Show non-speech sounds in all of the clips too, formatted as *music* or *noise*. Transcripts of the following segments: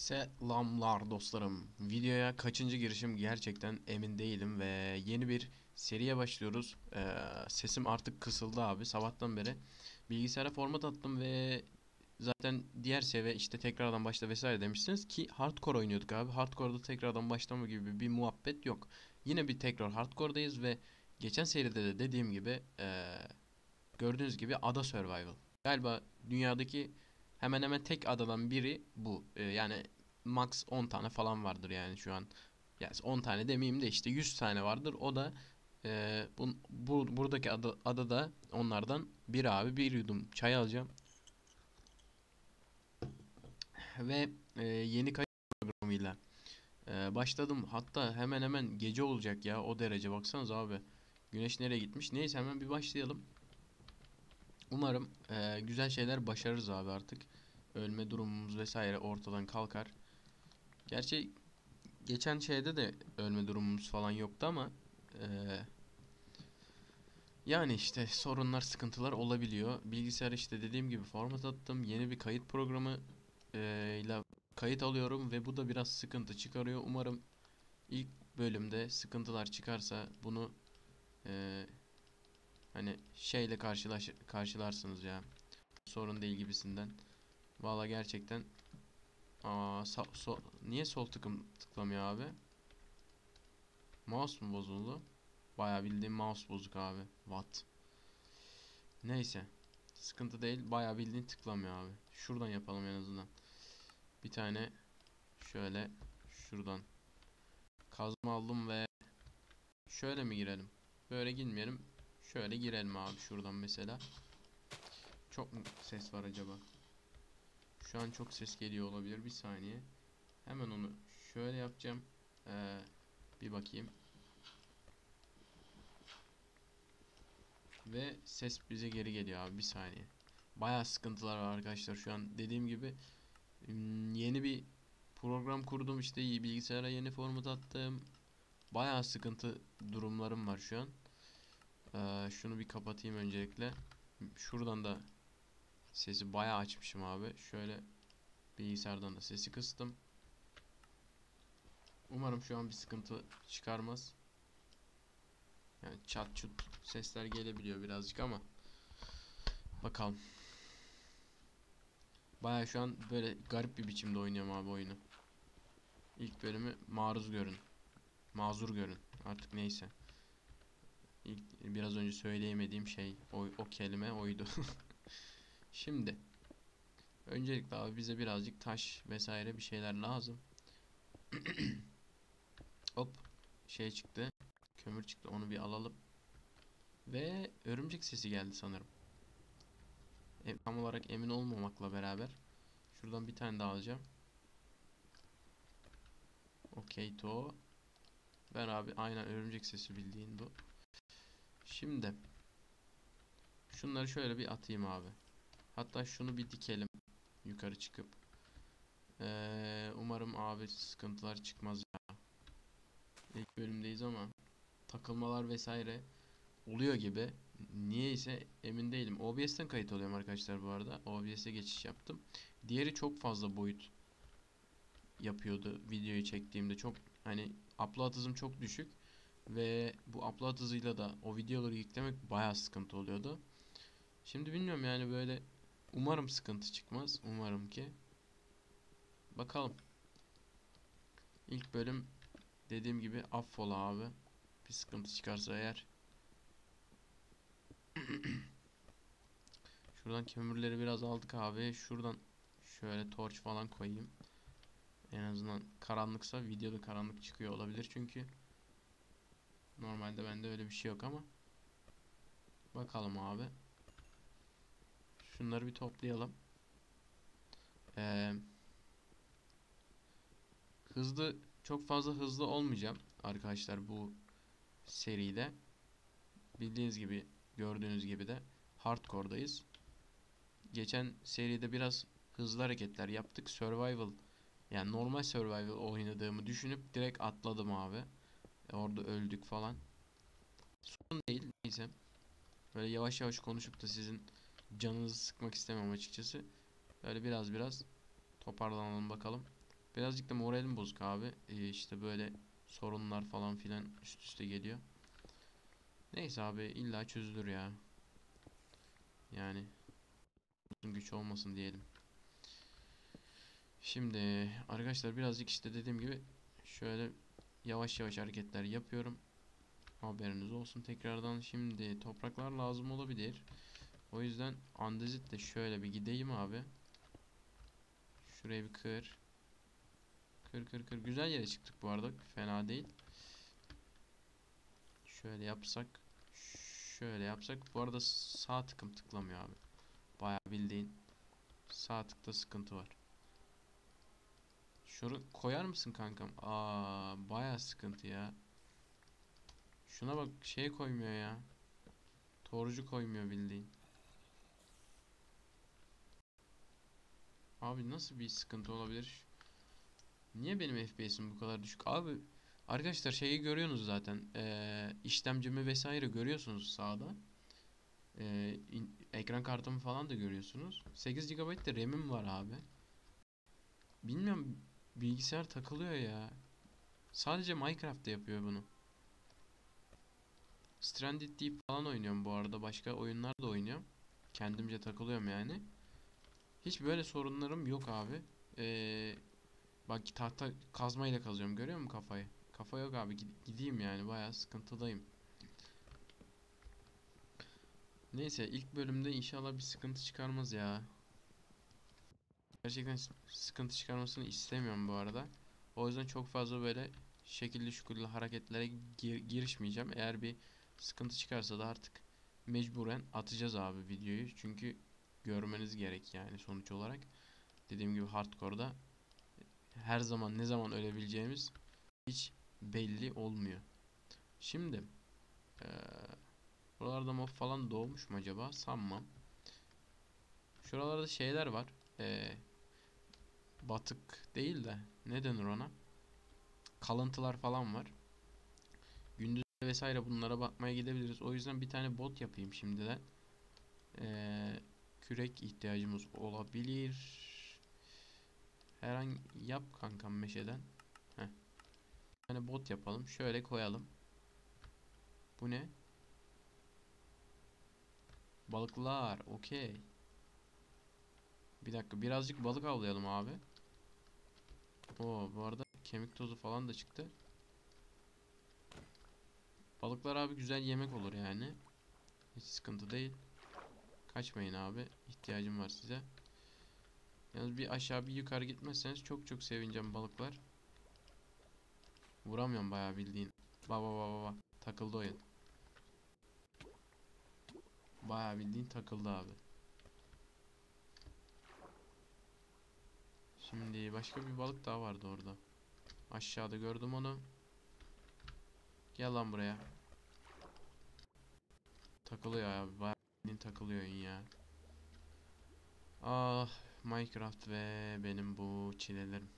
Selamlar dostlarım. Videoya kaçıncı girişim gerçekten emin değilim ve yeni bir seriye başlıyoruz. Ee, sesim artık kısıldı abi sabahtan beri. Bilgisayara format attım ve zaten diğer seviye işte tekrardan başla vesaire demişsiniz ki hardcore oynuyorduk abi. Hardcore'da tekrardan başlama gibi bir muhabbet yok. Yine bir tekrar hardcore'dayız ve geçen seride de dediğim gibi ee, gördüğünüz gibi ada survival. Galiba dünyadaki hemen hemen tek adadan biri bu. Ee, yani max 10 tane falan vardır yani şu an. Yani 10 tane demeyeyim de işte 100 tane vardır. O da e, bu, bu buradaki ada, adada onlardan bir abi bir yudum çay alacağım. Ve e, yeni kayıt programıyla e, başladım. Hatta hemen hemen gece olacak ya o derece baksanız abi. Güneş nereye gitmiş? Neyse hemen bir başlayalım. Umarım e, güzel şeyler başarırız abi artık. Ölme durumumuz vesaire ortadan kalkar. Gerçi geçen şeyde de ölme durumumuz falan yoktu ama e, yani işte sorunlar, sıkıntılar olabiliyor. Bilgisayar işte dediğim gibi format attım. Yeni bir kayıt programı e, ile kayıt alıyorum ve bu da biraz sıkıntı çıkarıyor. Umarım ilk bölümde sıkıntılar çıkarsa bunu e, Hani şeyle karşılaş karşılarsınız ya. Sorun değil gibisinden. Valla gerçekten Aa, so niye sol tıkım tıklamıyor abi? Mouse mu bozuldu? Bayağı bildiğim mouse bozuk abi. What? Neyse. Sıkıntı değil. Bayağı bildiğin tıklamıyor abi. Şuradan yapalım en azından. Bir tane şöyle şuradan kazma aldım ve şöyle mi girelim? Böyle girmeyelim. Şöyle girelim abi şuradan mesela. Çok mu ses var acaba? Şu an çok ses geliyor olabilir. Bir saniye. Hemen onu şöyle yapacağım. Ee, bir bakayım. Ve ses bize geri geliyor abi. Bir saniye. Baya sıkıntılar var arkadaşlar şu an. Dediğim gibi yeni bir program kurdum. işte bilgisayara yeni format attım. Baya sıkıntı durumlarım var şu an. Ee, şunu bir kapatayım öncelikle. Şuradan da sesi bayağı açmışım abi. Şöyle bilgisayardan da sesi kıstım. Umarım şu an bir sıkıntı çıkarmaz. Yani çat çut sesler gelebiliyor birazcık ama bakalım. Baya şu an böyle garip bir biçimde oynuyorum abi oyunu. İlk bölümü maruz görün. Mazur görün. Artık neyse. İlk biraz önce söyleyemediğim şey o, o kelime oydu. *laughs* Şimdi öncelikle abi bize birazcık taş vesaire bir şeyler lazım. *clears throat* Hop şey çıktı. Kömür çıktı. Onu bir alalım. Ve örümcek sesi geldi sanırım. E, tam olarak emin olmamakla beraber şuradan bir tane daha alacağım. Okey to. Ben abi aynen örümcek sesi bildiğin bu. Şimdi şunları şöyle bir atayım abi. Hatta şunu bir dikelim yukarı çıkıp. Ee, umarım abi sıkıntılar çıkmaz ya. İlk bölümdeyiz ama takılmalar vesaire oluyor gibi. Niye ise emin değilim. OBS'ten kayıt alıyorum arkadaşlar bu arada. OBS'e geçiş yaptım. Diğeri çok fazla boyut yapıyordu videoyu çektiğimde. Çok hani upload hızım çok düşük. Ve bu upload hızıyla da o videoları yüklemek bayağı sıkıntı oluyordu. Şimdi bilmiyorum yani böyle umarım sıkıntı çıkmaz. Umarım ki. Bakalım. İlk bölüm dediğim gibi affola abi. Bir sıkıntı çıkarsa eğer. *clears throat* Şuradan kömürleri biraz aldık abi. Şuradan şöyle torç falan koyayım. En azından karanlıksa videoda karanlık çıkıyor olabilir çünkü. Normalde bende öyle bir şey yok ama. Bakalım abi. Şunları bir toplayalım. Ee, hızlı çok fazla hızlı olmayacağım arkadaşlar bu seride. Bildiğiniz gibi gördüğünüz gibi de hardcore'dayız. Geçen seride biraz hızlı hareketler yaptık. Survival yani normal survival oynadığımı düşünüp direkt atladım abi. E, orada öldük falan. Sorun değil neyse. Böyle yavaş yavaş konuşup da sizin canınızı sıkmak istemem açıkçası. Böyle biraz biraz toparlanalım bakalım. Birazcık da moralim bozuk abi. Ee, işte böyle sorunlar falan filan üst üste geliyor. Neyse abi illa çözülür ya. Yani güç olmasın diyelim. Şimdi arkadaşlar birazcık işte dediğim gibi şöyle yavaş yavaş hareketler yapıyorum. Haberiniz olsun tekrardan. Şimdi topraklar lazım olabilir. O yüzden andezitle şöyle bir gideyim abi. Şurayı bir kır. Kır kır kır. Güzel yere çıktık bu arada. Fena değil. Şöyle yapsak. Şöyle yapsak. Bu arada sağ tıkım tıklamıyor abi. Bayağı bildiğin sağ tıkta sıkıntı var. Şunu koyar mısın kankam? Aa, bayağı sıkıntı ya. Şuna bak şey koymuyor ya. Torucu koymuyor bildiğin. Abi nasıl bir sıkıntı olabilir? Niye benim FPS'im bu kadar düşük? Abi arkadaşlar şeyi görüyorsunuz zaten. Ee, işlemcimi vesaire görüyorsunuz sağda. Ee, in- ekran kartımı falan da görüyorsunuz. 8 GB de RAM'im var abi. Bilmiyorum bilgisayar takılıyor ya. Sadece Minecraft'ta yapıyor bunu. Stranded Deep falan oynuyorum bu arada. Başka oyunlar da oynuyorum. Kendimce takılıyorum yani. Hiç böyle sorunlarım yok abi. Ee, bak tahta kazmayla kazıyorum. Görüyor musun kafayı? Kafa yok abi. Gid- gideyim yani. Bayağı sıkıntıdayım. Neyse ilk bölümde inşallah bir sıkıntı çıkarmaz ya. Gerçekten sıkıntı çıkarmasını istemiyorum bu arada. O yüzden çok fazla böyle şekilli şükürlü hareketlere gir- girişmeyeceğim. Eğer bir sıkıntı çıkarsa da artık mecburen atacağız abi videoyu. Çünkü görmeniz gerek yani sonuç olarak. Dediğim gibi hardcore'da her zaman ne zaman ölebileceğimiz hiç belli olmuyor. Şimdi eee buralarda mob falan doğmuş mu acaba? Sanmam. Şuralarda şeyler var. Eee batık değil de ne denir ona? Kalıntılar falan var. Gündüz vesaire bunlara bakmaya gidebiliriz. O yüzden bir tane bot yapayım şimdiden. Ee, kürek ihtiyacımız olabilir. Herhangi yap kankam meşeden. Heh. Bir tane bot yapalım. Şöyle koyalım. Bu ne? Balıklar. Okey. Bir dakika. Birazcık balık avlayalım abi. Oo, bu arada kemik tozu falan da çıktı. Balıklar abi güzel yemek olur yani. Hiç sıkıntı değil. Kaçmayın abi. İhtiyacım var size. Yalnız bir aşağı bir yukarı gitmezseniz çok çok sevineceğim balıklar. Vuramıyorum bayağı bildiğin. Baba baba baba. Takıldı oyun. Bayağı bildiğin takıldı abi. Şimdi başka bir balık daha vardı orada. Aşağıda gördüm onu. Gel lan buraya. Takılıyor abi. Bayağı takılıyor ya. Ah Minecraft ve benim bu çilelerim.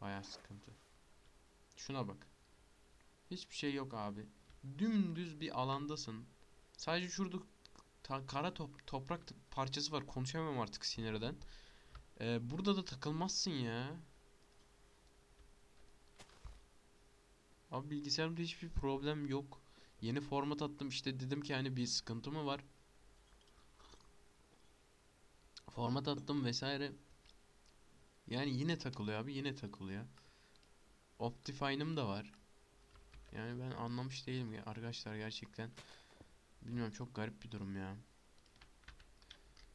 Bayağı sıkıntı. Şuna bak. Hiçbir şey yok abi. Dümdüz bir alandasın. Sadece şurada kara top toprak parçası var. Konuşamıyorum artık sinirden. Ee, burada da takılmazsın ya. Abi bilgisayarımda hiçbir problem yok. Yeni format attım işte dedim ki hani bir sıkıntı mı var? Format attım vesaire. Yani yine takılıyor abi yine takılıyor. Optifine'ım da var. Yani ben anlamış değilim arkadaşlar gerçekten. Bilmiyorum çok garip bir durum ya.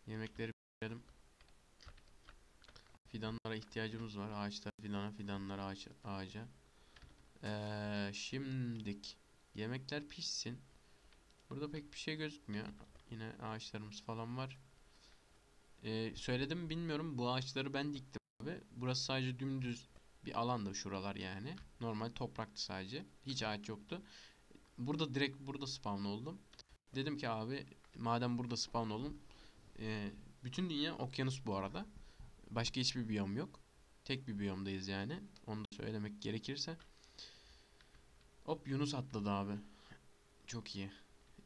Yemekleri verelim. Fidanlara ihtiyacımız var. Ağaçlar fidana, fidanlar ağaç, ağaca. Ee, şimdik yemekler pişsin. Burada pek bir şey gözükmüyor. Yine ağaçlarımız falan var. Ee, söyledim mi bilmiyorum. Bu ağaçları ben diktim abi. Burası sadece dümdüz bir alanda şuralar yani. Normal topraktı sadece. Hiç ağaç yoktu. Burada direkt burada spawn oldum. Dedim ki abi madem burada spawn oldum. e, bütün dünya okyanus bu arada. Başka hiçbir biyom yok. Tek bir biyomdayız yani. Onu da söylemek gerekirse. Hop Yunus atladı abi. Çok iyi.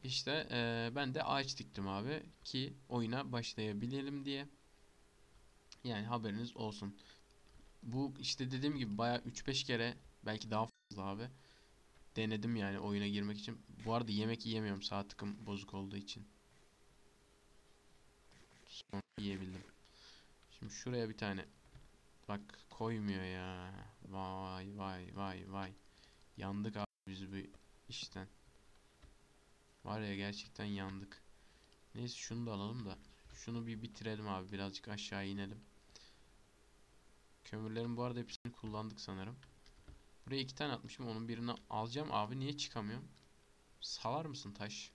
İşte eee, ben de ağaç diktim abi ki oyuna başlayabilelim diye. Yani haberiniz olsun. Bu işte dediğim gibi baya 3-5 kere belki daha fazla abi. Denedim yani oyuna girmek için. Bu arada yemek yiyemiyorum sağ tıkım bozuk olduğu için. Sonra yiyebildim. Şimdi şuraya bir tane bak koymuyor ya. Vay vay vay vay. Yandık abi biz bu işten. Var ya gerçekten yandık. Neyse şunu da alalım da. Şunu bir bitirelim abi. Birazcık aşağı inelim. Kömürlerin bu arada hepsini kullandık sanırım. Buraya iki tane atmışım. Onun birini alacağım. Abi niye çıkamıyorum? Salar mısın taş?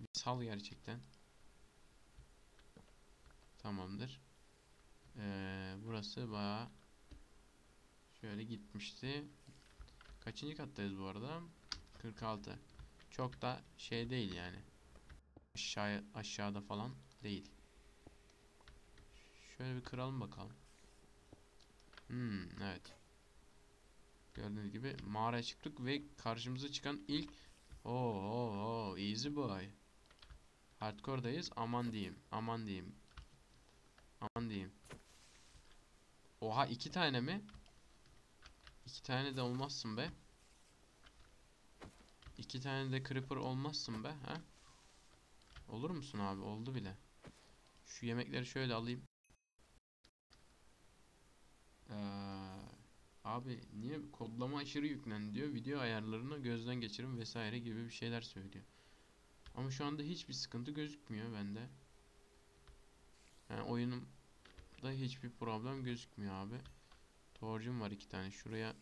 Bir sal gerçekten. Tamamdır. Ee, burası bayağı şöyle gitmişti. Kaçıncı kattayız bu arada? 46. Çok da şey değil yani. Aşağıya aşağıda falan değil. Şöyle bir kıralım bakalım. Hmm, evet. Gördüğünüz gibi mağaraya çıktık ve karşımıza çıkan ilk Oo, oo, oo, easy boy. Hardcore'dayız. Aman diyeyim. Aman diyeyim. Aman diyeyim. Oha iki tane mi? İki tane de olmazsın be. İki tane de creeper olmazsın be. Ha? Olur musun abi? Oldu bile. Şu yemekleri şöyle alayım. Ee, abi niye kodlama aşırı yüklendi diyor. Video ayarlarını gözden geçirin vesaire gibi bir şeyler söylüyor. Ama şu anda hiçbir sıkıntı gözükmüyor bende. Yani oyunumda hiçbir problem gözükmüyor abi. Torcum var iki tane. Şuraya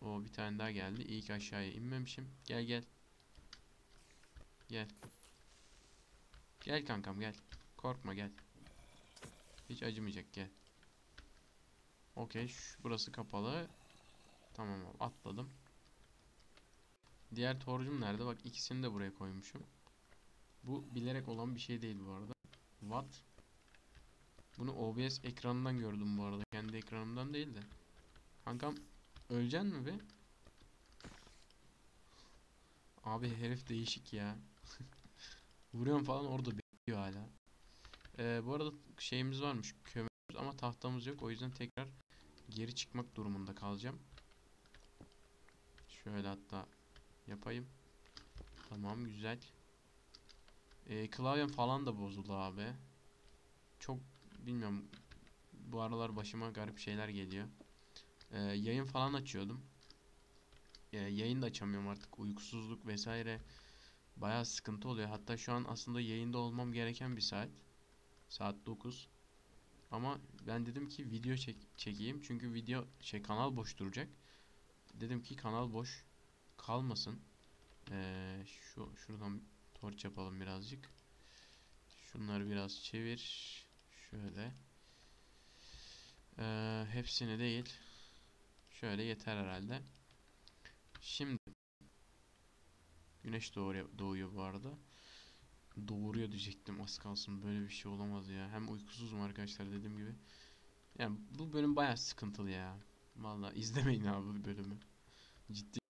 o bir tane daha geldi. İyi ki aşağıya inmemişim. Gel gel. Gel. Gel kankam gel. Korkma gel. Hiç acımayacak gel. Okey. Burası kapalı. Tamam atladım. Diğer torcum nerede? Bak ikisini de buraya koymuşum. Bu bilerek olan bir şey değil bu arada. What? Bunu OBS ekranından gördüm bu arada. Kendi ekranımdan değil de. Kankam öleceksin mi be? Abi herif değişik ya. *laughs* Vuruyorum falan orada bekliyor hala. Ee, bu arada şeyimiz varmış. Kömürümüz ama tahtamız yok. O yüzden tekrar geri çıkmak durumunda kalacağım. Şöyle hatta yapayım. Tamam güzel. Ee, klavyem falan da bozuldu abi. Çok bilmiyorum. Bu aralar başıma garip şeyler geliyor. Ee, yayın falan açıyordum. Ee, yayın da açamıyorum artık. Uykusuzluk vesaire bayağı sıkıntı oluyor. Hatta şu an aslında yayında olmam gereken bir saat. Saat 9. Ama ben dedim ki video çek çekeyim. Çünkü video şey kanal boş duracak. Dedim ki kanal boş kalmasın. Ee, şu şuradan torç yapalım birazcık. Şunları biraz çevir. Şöyle. Ee, hepsini değil. Şöyle yeter herhalde. Şimdi Güneş doğuyor, bu arada. Doğuruyor diyecektim az kalsın böyle bir şey olamaz ya. Hem uykusuzum arkadaşlar dediğim gibi. Yani bu bölüm bayağı sıkıntılı ya. Vallahi izlemeyin abi bu bölümü. Ciddi.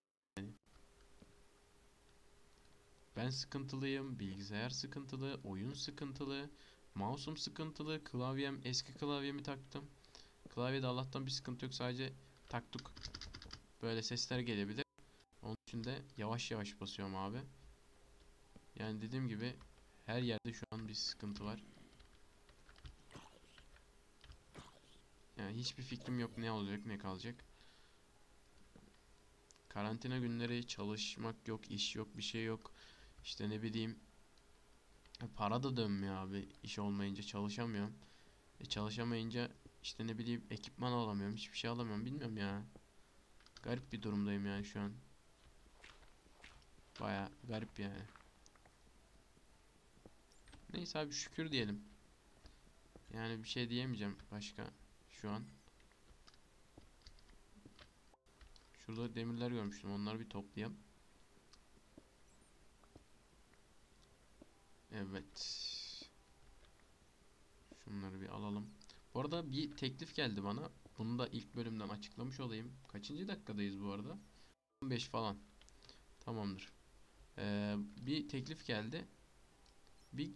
Ben sıkıntılıyım, bilgisayar sıkıntılı, oyun sıkıntılı, mouse'um sıkıntılı, klavyem eski klavyemi taktım. Klavyede Allah'tan bir sıkıntı yok sadece taktık. Böyle sesler gelebilir. Onun için de yavaş yavaş basıyorum abi. Yani dediğim gibi her yerde şu an bir sıkıntı var. Yani hiçbir fikrim yok ne olacak ne kalacak. Karantina günleri çalışmak yok, iş yok, bir şey yok. İşte ne bileyim para da dönmüyor abi. İş olmayınca çalışamıyorum. E çalışamayınca işte ne bileyim ekipman alamıyorum, hiçbir şey alamıyorum. Bilmiyorum ya. Garip bir durumdayım yani şu an. Baya garip yani. Neyse abi şükür diyelim. Yani bir şey diyemeyeceğim başka şu an. Şurada demirler görmüştüm. Onları bir toplayalım. Evet. Şunları bir alalım. Bu arada bir teklif geldi bana. Bunu da ilk bölümden açıklamış olayım. Kaçıncı dakikadayız bu arada? 15 falan. Tamamdır. Ee, bir teklif geldi. Bir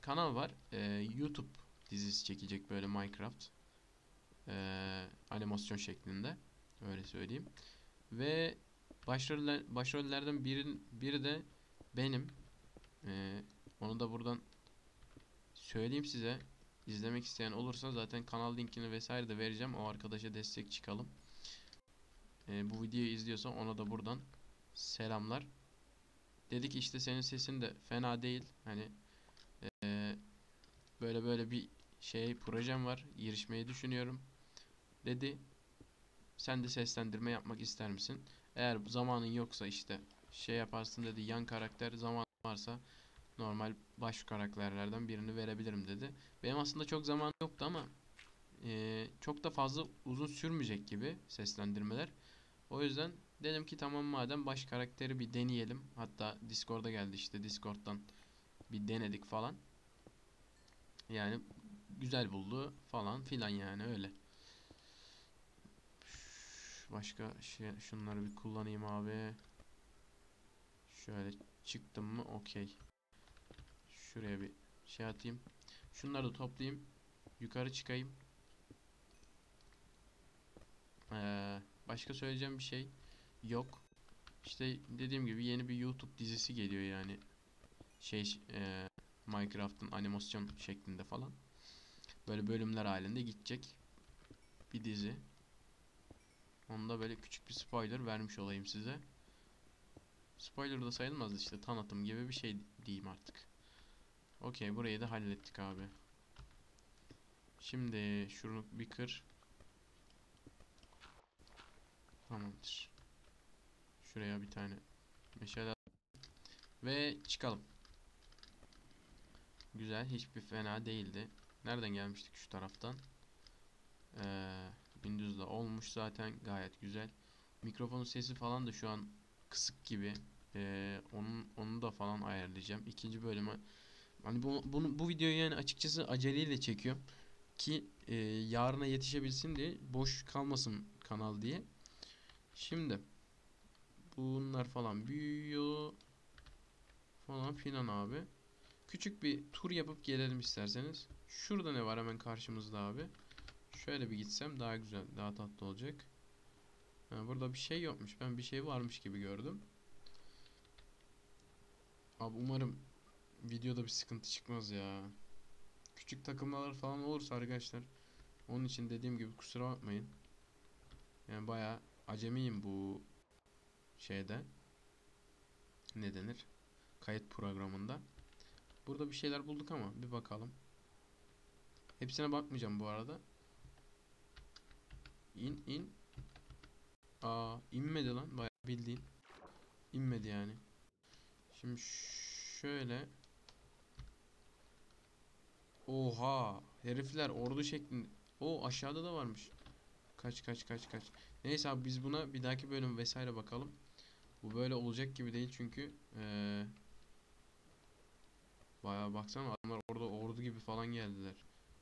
kanal var. Ee, YouTube dizisi çekecek böyle Minecraft. Ee, animasyon şeklinde. Öyle söyleyeyim. Ve başroller, başrollerden birin, biri de benim. Ee, onu da buradan söyleyeyim size. İzlemek isteyen olursa zaten kanal linkini vesaire de vereceğim. O arkadaşa destek çıkalım. Ee, bu videoyu izliyorsa ona da buradan selamlar. Dedik işte senin sesin de fena değil. Hani ee, böyle böyle bir şey projem var. Girişmeyi düşünüyorum. Dedi. Sen de seslendirme yapmak ister misin? Eğer zamanın yoksa işte şey yaparsın dedi. Yan karakter zaman varsa normal baş karakterlerden birini verebilirim dedi. Benim aslında çok zaman yoktu ama ee, çok da fazla uzun sürmeyecek gibi seslendirmeler. O yüzden dedim ki tamam madem baş karakteri bir deneyelim. Hatta Discord'a geldi işte Discord'dan bir denedik falan. Yani güzel buldu falan filan yani öyle. Başka şey şunları bir kullanayım abi. Şöyle çıktım mı okey. Şuraya bir şey atayım. Şunları da toplayayım. Yukarı çıkayım. Ee, başka söyleyeceğim bir şey yok. İşte dediğim gibi yeni bir YouTube dizisi geliyor yani. Şey e, Minecraft'ın animasyon şeklinde falan. Böyle bölümler halinde gidecek bir dizi. Onda böyle küçük bir spoiler vermiş olayım size. Spoiler da sayılmaz işte tanıtım gibi bir şey diyeyim artık. Okey burayı da hallettik abi. Şimdi şunu bir kır. Tamamdır. Şuraya bir tane meşale ve çıkalım. Güzel, hiçbir fena değildi. Nereden gelmiştik şu taraftan? Ee, Windows'da olmuş zaten gayet güzel. Mikrofonun sesi falan da şu an kısık gibi. Ee, onun onu da falan ayarlayacağım. İkinci bölümü hani bu bunu bu videoyu yani açıkçası aceleyle çekiyorum ki e, yarına yetişebilsin diye boş kalmasın kanal diye. Şimdi bunlar falan büyüyor falan filan abi. Küçük bir tur yapıp gelelim isterseniz. Şurada ne var hemen karşımızda abi. Şöyle bir gitsem daha güzel, daha tatlı olacak. Ha, burada bir şey yokmuş. Ben bir şey varmış gibi gördüm. Abi umarım videoda bir sıkıntı çıkmaz ya. Küçük takılmalar falan olursa arkadaşlar. Onun için dediğim gibi kusura bakmayın. Yani bayağı acemiyim bu şeyde. Ne denir? Kayıt programında. Burada bir şeyler bulduk ama bir bakalım. Hepsine bakmayacağım bu arada. İn in. Aa inmedi lan bayağı bildiğin. İnmedi yani. Şimdi şöyle. Oha herifler ordu şeklinde. O aşağıda da varmış. Kaç kaç kaç kaç. Neyse abi biz buna bir dahaki bölüm vesaire bakalım. Bu böyle olacak gibi değil çünkü ee, bayağı baksana adamlar orada ordu gibi falan geldiler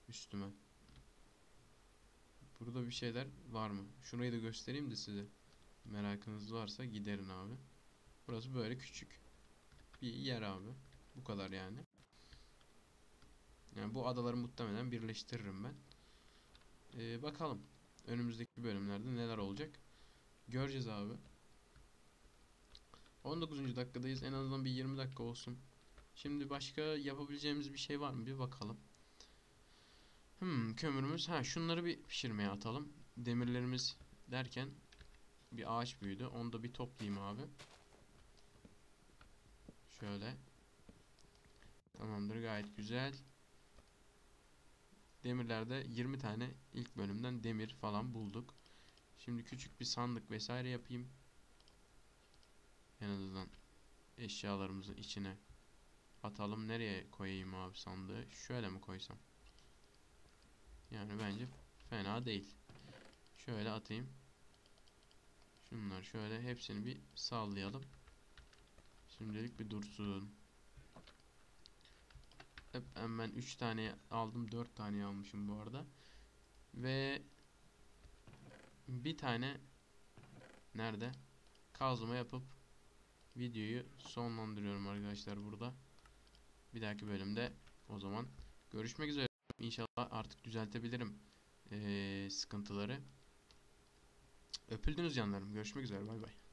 üstüme. Burada bir şeyler var mı? Şurayı da göstereyim de size. Merakınız varsa giderin abi. Burası böyle küçük bir yer abi. Bu kadar yani. Yani bu adaları muhtemelen birleştiririm ben. Ee, bakalım. Önümüzdeki bölümlerde neler olacak. Göreceğiz abi. 19. dakikadayız. En azından bir 20 dakika olsun. Şimdi başka yapabileceğimiz bir şey var mı? Bir bakalım. Hmm, kömürümüz. Ha şunları bir pişirmeye atalım. Demirlerimiz derken bir ağaç büyüdü. Onu da bir toplayayım abi. Şöyle. Tamamdır gayet güzel. Demirlerde 20 tane ilk bölümden demir falan bulduk. Şimdi küçük bir sandık vesaire yapayım. En azından eşyalarımızın içine atalım. Nereye koyayım abi sandığı? Şöyle mi koysam? Yani bence fena değil. Şöyle atayım. Şunlar şöyle hepsini bir sallayalım. Şimdilik bir dursun. Hep hemen 3 tane aldım. 4 tane almışım bu arada. Ve bir tane nerede? Kazma yapıp videoyu sonlandırıyorum arkadaşlar burada. Bir dahaki bölümde o zaman görüşmek üzere. İnşallah artık düzeltebilirim. Ee, sıkıntıları. Öpüldünüz canlarım. Görüşmek üzere. Bay bay.